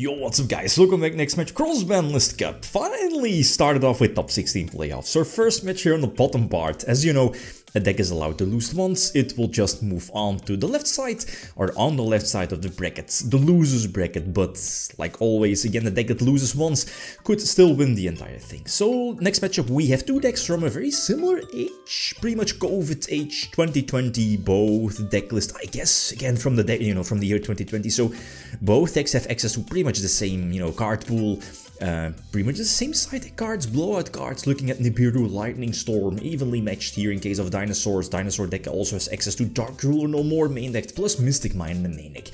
Yo, what's up guys, welcome back next match, Cross-Banlist Cup. Finally started off with top 16 playoffs. Our first match here on the bottom part. As you know, a deck is allowed to lose once, it will just move on to the left side or on the left side of the bracket, the losers bracket, but like always, again, the deck that loses once could still win the entire thing. So next matchup we have two decks from a very similar age, pretty much COVID age 2020, both deck list, I guess, again from the you know, from the year 2020, so both decks have access to pretty much the same, you know, card pool, uh, pretty much the same side cards, blowout cards, looking at Nibiru, Lightning Storm, evenly matched here in case of Dinosaurs. Dinosaur deck also has access to Dark Ruler, no more main deck, plus Mystic Mine in the main deck.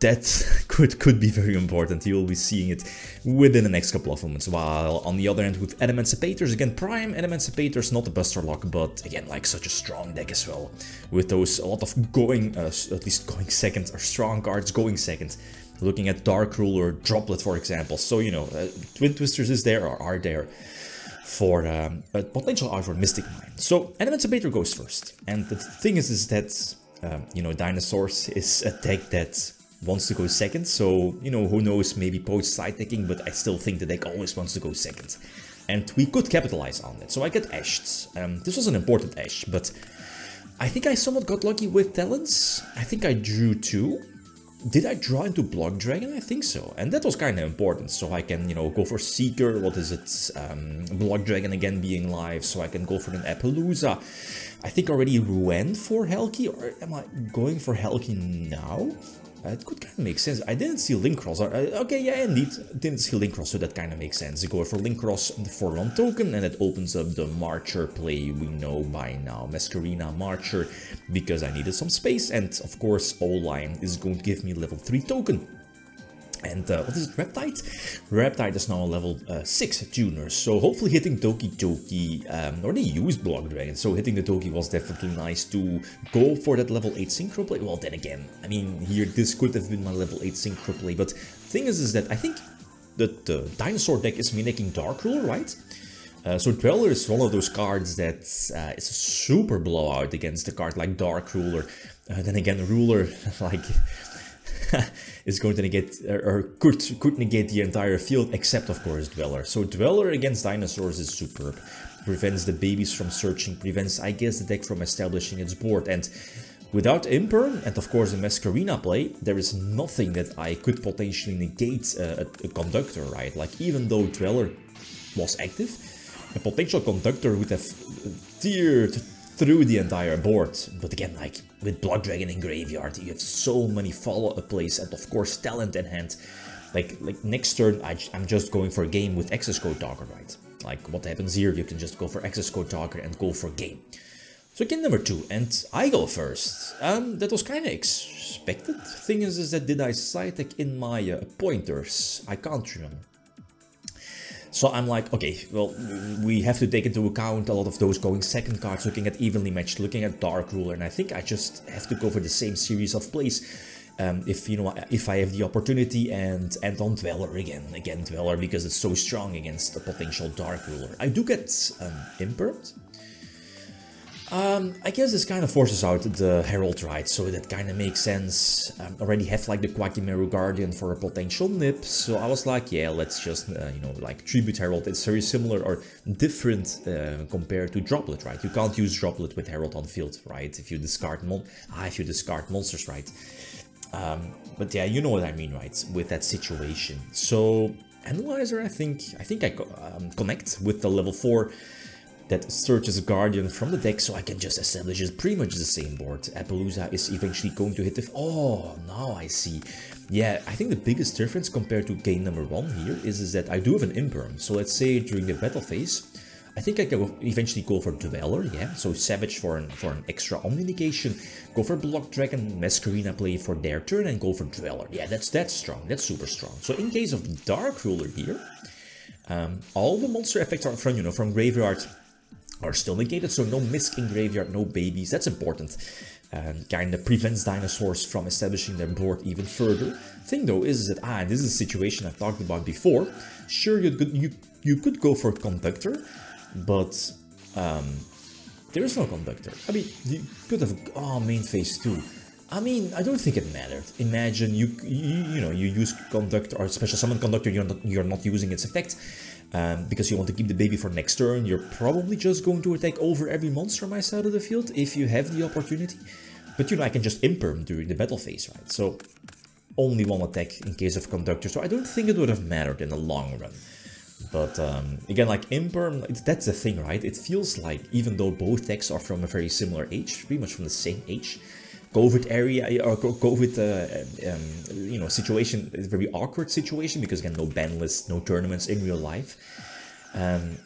That could, could be very important, you'll be seeing it within the next couple of moments. While on the other end with Adamancipators, again, Prime Adamancipators, not a Buster Lock, but again, like such a strong deck as well. With those, a lot of going, uh, at least going second, or strong cards going second looking at Dark Ruler, Droplet, for example. So, you know, uh, Twin Twisters is there or are there for um, a potential art for Mystic Mine. So, Adamancipator goes first. And the thing is, is that, um, you know, Dinosaurs is a deck that wants to go second. So, you know, who knows, maybe post side decking, but I still think the deck always wants to go second. And we could capitalize on that. So I get Ashed. Um, this was an important Ash, but I think I somewhat got lucky with Talents. I think I drew two. Did I draw into Block Dragon? I think so. And that was kind of important. So I can, you know, go for Seeker. What is it? Um, Block Dragon again being live. So I can go for an Appaloosa. I think already went for Helki. Or am I going for Helki now? It could kind of make sense. I didn't see Linkross. Uh, okay, yeah, indeed. Didn't see Linkross, so that kind of makes sense. You go for Linkross for one token, and it opens up the Marcher play we know by now. Masquerena Marcher, because I needed some space, and of course, O-Line is going to give me level 3 token. And uh, what is it, Raptite? Raptite is now level uh, 6 tuner, so hopefully hitting Toki Toki, um, already used Block Dragon, so hitting the Toki was definitely nice to go for that level 8 Synchro play. Well, then again, I mean, here this could have been my level 8 Synchro play, but thing is, is that I think that the Dinosaur deck is mimicking Dark Ruler, right? Uh, so Dweller is one of those cards that uh, is a super blowout against a card like Dark Ruler. Uh, then again, Ruler, like is going to negate or could could negate the entire field except of course Dweller. So Dweller against dinosaurs is superb. Prevents the babies from searching, prevents I guess the deck from establishing its board and without Imperm and of course the Masquerena play, there is nothing that I could potentially negate a, a conductor, right? Like even though Dweller was active, a potential conductor would have uh, tiered through the entire board. But again, like with Block Dragon in Graveyard, you have so many follow-up plays and of course talent in hand. Like like next turn, I, am just going for a game with Access Code Talker, right? Like what happens here, you can just go for Access Code Talker and go for game. So game number two, and I go first. Um, that was kind of expected. Thing is, is that did I side in my uh, pointers? I can't remember. So I'm like, okay, well, we have to take into account a lot of those going second cards, looking at evenly matched, looking at Dark Ruler, and I think I just have to go for the same series of plays. Um, if you know, if I have the opportunity and and on Dweller again, again Dweller because it's so strong against a potential Dark Ruler. I do get um, Impermed, um, I guess this kind of forces out the Herald right, so that kind of makes sense. Um, already have like the Quakimeru Guardian for a potential nip, so I was like, yeah, let's just, uh, you know, like Tribute Herald. It's very similar or different uh, compared to Droplet, right? You can't use Droplet with Herald on field, right? If you discard mon ah, if you discard monsters, right? Um, but yeah, you know what I mean, right? With that situation. So Analyzer, I think, I think I um, connect with the level 4 that searches a Guardian from the deck so I can just establish pretty much the same board. Appaloosa is eventually going to hit the... Oh, now I see. Yeah, I think the biggest difference compared to game number one here is, is that I do have an Imperm. So let's say during the battle phase, I think I can eventually go for Dweller, yeah, so Savage for an, for an extra Omni negation, go for Block Dragon, Masquerena play for their turn, and go for Dweller. Yeah, that's that's strong, that's super strong. So in case of Dark Ruler here, um, all the monster effects are from, you know, from Graveyard are still negated, so no misc in graveyard, no babies, that's important. And kind of prevents dinosaurs from establishing their board even further. Thing though is that, ah, this is a situation I've talked about before. Sure, you could, you, you could go for conductor, but um, there is no conductor. I mean, you could have, oh, main phase 2. I mean, I don't think it mattered. Imagine you, you, you know, you use conductor or special summon conductor, you're not, you're not using its effect um, because you want to keep the baby for next turn. You're probably just going to attack over every monster on my side of the field if you have the opportunity. But you know, I can just imperm during the battle phase, right? So only one attack in case of conductor. So I don't think it would have mattered in the long run. But um, again, like Imperm, that's the thing, right? It feels like even though both decks are from a very similar age, pretty much from the same age, COVID area or COVID, uh, um, you know, situation, very awkward situation because again, no ban lists, no tournaments in real life. Um,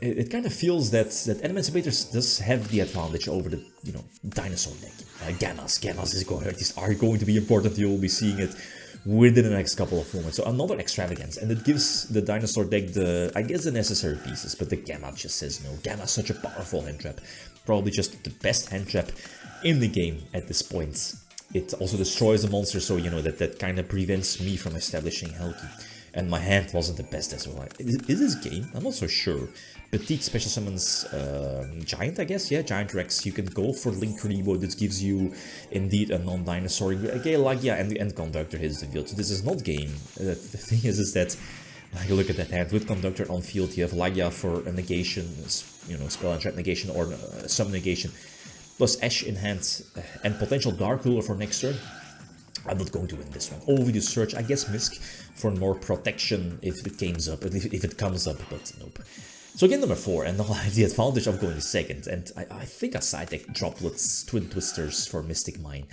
it, it, kind of feels that that Adamancipators does have the advantage over the you know dinosaur deck. Uh, Gammas, Gammas is going, these are going to be important. You will be seeing it within the next couple of moments. So another extravagance, and it gives the dinosaur deck the, I guess, the necessary pieces, but the Gamma just says no. Gamma such a powerful hand trap, probably just the best hand trap in the game at this point. It also destroys the monster, so you know that that kind of prevents me from establishing Helgi. And my hand wasn't the best as well. Is, is this game? I'm not so sure. Petite Special Summons um, Giant, I guess. Yeah, Giant Rex. You can go for Linkuriboh. This gives you indeed a non-dinosaur. Okay, yeah, and the End Conductor hits the field. So this is not game. Uh, the thing is, is that like, look at that hand. With Conductor on field, you have Laggia for a negation, you know, spell and trap negation or uh, some negation. Plus Ash in hand uh, and potential Dark Ruler for next turn. I'm not going to win this one. The search, I guess Misk for more protection if it comes up, if, it comes up, but nope. So again, number 4, and I have the advantage of going second, and I, I think a side deck droplets, twin twisters for Mystic Mine.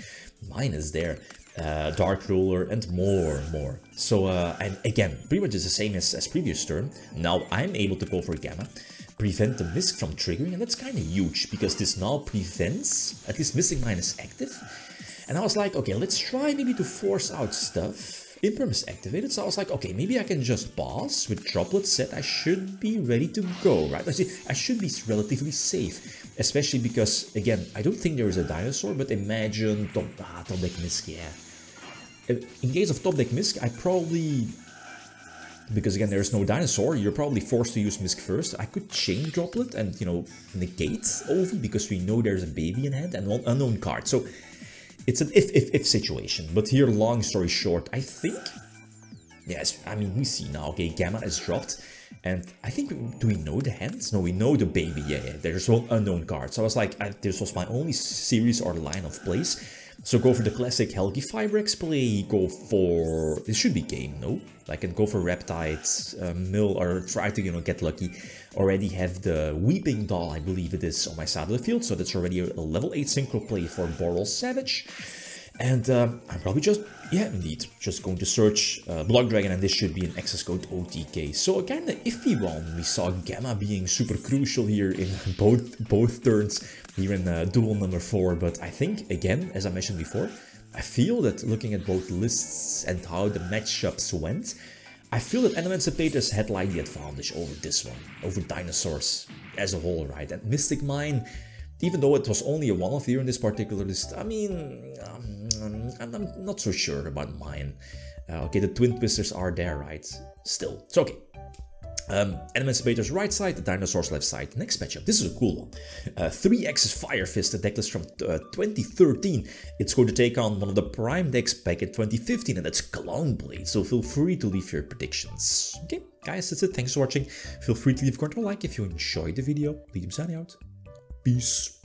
Mine is there, uh, Dark Ruler, and more, more. So, uh, and again, pretty much is the same as, as previous turn. Now I'm able to go for Gamma, prevent the Misk from triggering, and that's kind of huge, because this now prevents, at least Mystic Mine is active. And I was like, okay, let's try maybe to force out stuff Imperm is activated, so I was like, okay, maybe I can just pause with Droplet set. I should be ready to go, right? I, should be relatively safe, especially because, again, I don't think there is a dinosaur, but imagine ah, deck Misk, yeah. In case of top deck Misk, I probably because again there's no dinosaur you're probably forced to use Misk first I could chain droplet and you know negate Ovi because we know there's a baby in hand and one unknown card so it's an if-if-if situation. But here, long story short, I think... Yes, I mean, we see now, okay, Gamma is dropped. And I think, do we know the hands? No, we know the baby, yeah, yeah. There's one unknown card. So I was like, I, this was my only series or line of plays. So go for the classic Halqifibrax play, go for... This should be game, no? I can go for Raptites, uh, Mill, or try to, you know, get lucky. Already have the Weeping Doll, I believe it is, on my side of the field, so that's already a level 8 synchro play for Borreload Savage. And uh, I'm probably just, yeah, indeed, just going to search uh, Block Dragon and this should be an access code OTK. So a kind of iffy one. We saw Gamma being super crucial here in both both turns here in uh, duel number 4. But I think, again, as I mentioned before, I feel that looking at both lists and how the matchups went, I feel that Adamancipators had like the advantage over this one, over Dinosaurs as a whole, right? And Mystic Mine, even though it was only a one-off here in this particular list, I mean, um, I'm, I'm, not so sure about mine. Uh, okay, the Twin Twisters are there, right? Still, it's okay. Um, Adamancipator's right side, the Dinosaur's left side. Next matchup, this is a cool one. Uh, 3X's Fire Fist, a decklist from uh, 2013. It's going to take on one of the prime decks back in 2015, and that's Clown Blade, so feel free to leave your predictions. Okay, guys, that's it. Thanks for watching. Feel free to leave a comment or like if you enjoyed the video. Liam signing out. Peace.